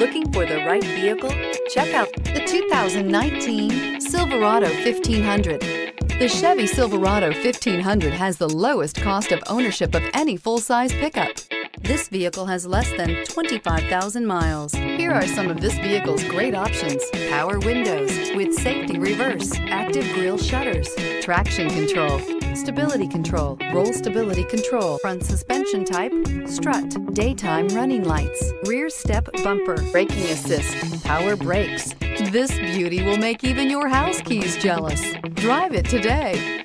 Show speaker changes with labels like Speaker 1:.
Speaker 1: Looking for the right vehicle? Check out the 2019 Silverado 1500. The Chevy Silverado 1500 has the lowest cost of ownership of any full-size pickup. This vehicle has less than 25,000 miles. Here are some of this vehicle's great options. Power windows with safety reverse, active grille shutters, traction control, stability control, roll stability control, front suspension type, strut, daytime running lights, rear step bumper, braking assist, power brakes. This beauty will make even your house keys jealous. Drive it today.